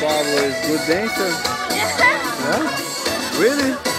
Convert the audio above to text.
Pablo is good dancer. Yeah? yeah? Really?